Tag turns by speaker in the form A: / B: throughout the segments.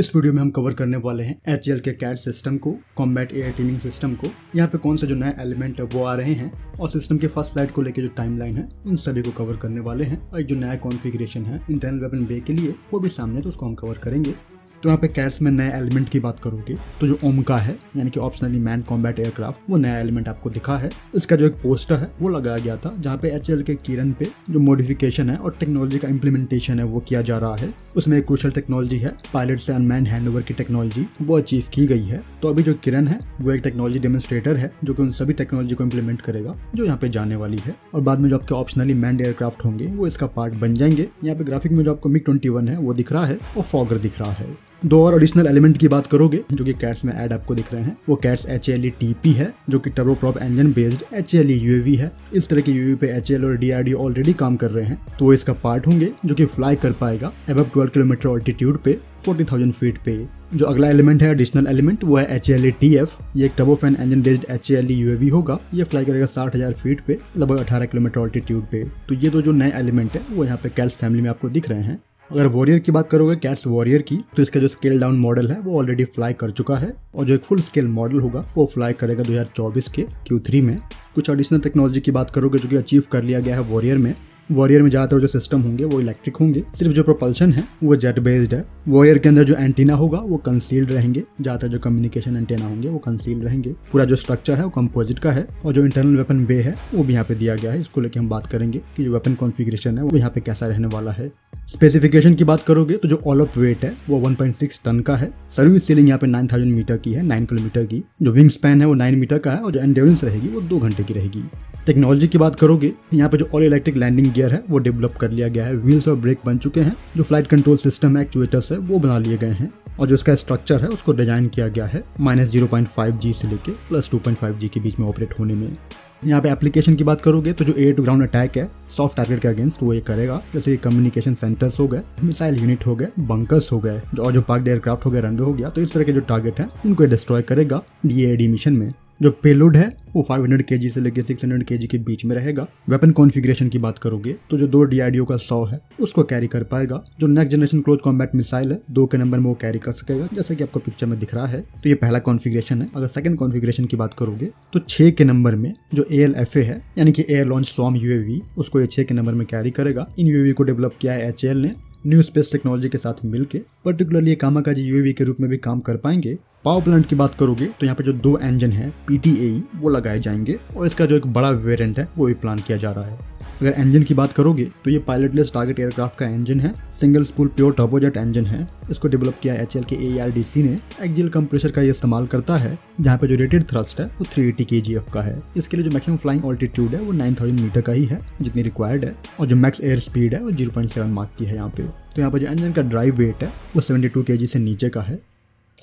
A: इस वीडियो में हम कवर करने वाले हैं एचएल के कैट सिस्टम को कॉम्बैट एयर टीमिंग सिस्टम को। यहाँ पे कौन से जो नए एलिमेंट है, वो आ रहे हैं और सिस्टम के फ़र्स्ट लाइट को लेकर जो टाइमलाइन है, उन सभी को कवर करने वाले हैं और जो नया कॉन्फ़िगरेशन है इंटरनल वेपन बे के लिए, वो भी सामने तो उसको हम कवर करेंगे। तो यहाँ पे कैट्स में नए एलिमेंट की बात करोगे तो जो ओमका है, यानी कि ऑप्शनली मैन कॉम्बैट एयरक्राफ्ट वो नया एलिमेंट आपको दिखा है। इसका जो एक पोस्टर है, वो लगाया गया था, जहाँ पे एचएल के किरण पे जो मॉडिफिकेशन है और टेक्नोलॉजी का इम्प्लीमेंटेशन है, वो किया जा रहा है। उसमें एक क्रूशल टेक्नोलॉजी है पायलट से अनमैन हैंड की टेक्नोलॉजी वो अचीव की गई है। तो अभी जो किरण है, वो एक टेक्नोलॉजी डेमोन्स्ट्रेटर है, जो कि उन सभी टेक्नोलॉजी को इम्प्लीमेंट करेगा, जो यहाँ पे जाने वाली है। और बाद में जो आपके ऑप्शनली मैंड एयरक्राफ्ट होंगे, वो इसका पार्ट बन जाएँगे। यहाँ पे ग्राफिक में जो आपको मिक ट्वेंटी है, वो दिख रहा है और फॉगर दिख रहा है। दो और एडिशनल एलिमेंट की बात करोगे, जो कि कैट्स में ऐड आपको दिख रहे हैं, वो CATS H L T P है, जो कि turboprop engine based H L E UAV है। इस तरह के यूएवी पे एच एल और डीआरडी ऑलरेडी काम कर रहे हैं तो वो इसका पार्ट होंगे, जो कि फ्लाई कर पाएगा अब ट्वेल्व किलोमीटर ऑल्टीट्यूड पे फोर्टी थाउज़ेंड फीट पे। जो अगला एलिमेंट है एडिशनल एलिमेंट वो है एच एल टी एफ़ ये एक turbofan engine based H L UAV होगा, ये फ्लाई करेगा साठ हज़ार फीट पे, लगभग अठारह किलोमीटर ऑल्टीट्यूड पे। तो ये दो जो नए एलिमेंट है, वो यहाँ पे कैल्स फैमिली में आपको दिख रहे हैं। अगर वॉरियर की बात करोगे कैट्स वॉरियर की तो इसका जो स्केल डाउन मॉडल है, वो ऑलरेडी फ्लाई कर चुका है। और जो एक फुल स्केल मॉडल होगा, वो फ्लाई करेगा 2024 के Q3 में। कुछ एडिशनल टेक्नोलॉजी की बात करोगे, जो कि अचीव कर लिया गया है वॉरियर में। वॉरियर में ज़्यादातर जो सिस्टम होंगे, वो इलेक्ट्रिक होंगे। सिर्फ़ जो प्रोपल्शन है, वो जेट बेस्ड है। वॉरियर के अंदर जो एंटीना होगा, वो कंसील्ड रहेंगे। ज़्यादातर जो कम्युनिकेशन एंटीना होंगे, वो कंसील्ड रहेंगे। पूरा जो स्ट्रक्चर है, वो कंपोजिट का है। और जो इंटरनल वेपन बे है, वो भी यहाँ पे दिया गया है। इसको लेकर हम बात करेंगे कि जो वेपन कॉन्फिग्रेशन है, वो यहाँ पे कैसा रहने वाला है। स्पेसिफिकेशन की बात करोगे तो जो ऑल ऑफ़ वेट है, वो 1.6 टन का है। सर्विस सीलिंग यहाँ पे 9000 मीटर की है 9 किलोमीटर की। जो विंग स्पैन है, वो 9 मीटर का है और जो एंड्योरेंस रहेगी, वो दो घंटे की रहेगी। टेक्नोलॉजी की बात करोगे, यहाँ पे जो ऑल इलेक्ट्रिक लैंडिंग गियर है, वो डेवलप कर लिया गया है। व्हील्स और ब्रेक बन चुके हैं। जो फ़्लाइट कंट्रोल सिस्टम है एक्चुएटर्स है, वो बना लिए गए हैं। और जो इसका स्ट्रक्चर है, उसको डिज़ाइन किया गया है minus zero point five G से लेके plus two point five G के बीच में ऑपरेट होने में। यहाँ पे एप्लीकेशन की बात करोगे तो जो एयर टू ग्राउंड अटैक है सॉफ्ट टारगेट के अगेंस्ट वो ये करेगा। जैसे कम्युनिकेशन सेंटर्स हो गए मिसाइल यूनिट हो गए बंकर्स हो गए, और जो पार्क एयरक्राफ्ट हो गए रनवे हो गया तो इस तरह के जो टारगेट है, उनको डिस्ट्रॉय करेगा डी मिशन में। जो पेलोड है, वो 500 हंड्रेड के से लेकर 600 हंड्रेड के के बीच में रहेगा। वेपन कॉन्फ़िगरेशन की बात करोगे तो जो दो डीआरडीओ का सौ है, उसको कैरी कर पाएगा। जो next generation close combat missile है, दो के नंबर में वो कैरी कर सकेगा। जैसे कि आपको पिक्चर में दिख रहा है तो ये पहला कॉन्फ़िगरेशन है। अगर सेकंड कॉन्फ़िगरेशन की बात करोगे तो छह के नंबर में जो ALFA है, यानी कि एयर लॉन्च स्वाम यूएवी उसको ये छह के नंबर में कैरी करेगा। इन यूएवी को डेवलप किया है एचएल ने न्यू स्पेस टेक्नोलॉजी के साथ मिलकर पर्टिकुलरली कामाकाजी यूएवी के रूप में भी काम कर पाएँगे। पावर प्लांट की बात करोगे तो यहाँ पे जो दो इंजन है पीटीए वो लगाए जाएँगे और इसका जो एक बड़ा वेरियंट है, वो भी प्लान किया जा रहा है। अगर इंजन की बात करोगे तो ये पायलटलेस टारगेट एयरक्राफ्ट का इंजन है single spool pure turbojet engine है। इसको डेवलप किया एचएल के ए ने। एक्जियल कंप्रेसर का ये इस्तेमाल करता है, जहाँ पे जो रेटेड थ्रस्ट है, वो थ्री एटी के जी का है। इसके लिए जो मैक्सिमम फ्लाइंग ऑल्टीट्यूड है, वो नाइन थाउज़ेंड मीटर का ही है, जितनी रिक्वायर्ड है, और जो मैक्स एयर स्पीड है, वो ज़ीरो पॉइंट सेवन मार्क की है यहाँ पे। तो यहाँ पे जो इंजन का ड्राइव वेट है, वो सेवेंटी टू के से नीचे का है।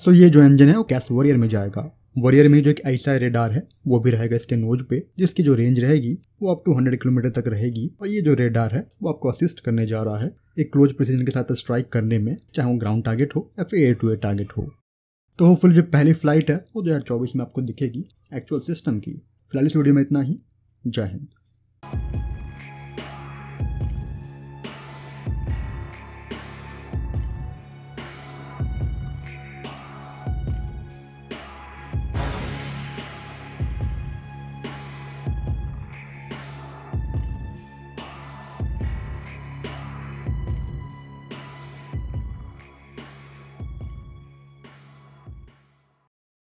A: सो ये जो इंजन है, वो कैस वॉरियर में जाएगा? वॉरियर में जो एक ऐसा रेडार है, वो भी रहेगा इसके नोज़ पे, जिसकी जो रेंज रहेगी, वो अप टू हंड्रेड किलोमीटर तक रहेगी। और ये जो रेडार है, वो आपको असिस्ट करने जा रहा है एक क्लोज प्रिसीजन के साथ स्ट्राइक करने में, चाहे वो ग्राउंड टारगेट हो या फिर एयर टू एयर टारगेट हो। तो होपफुल जो पहली फ़्लाइट है, वो दो में आपको दिखेगी एक्चुअल सिस्टम की। फ़िलहाल इस वीडियो में इतना ही। जय हिंद।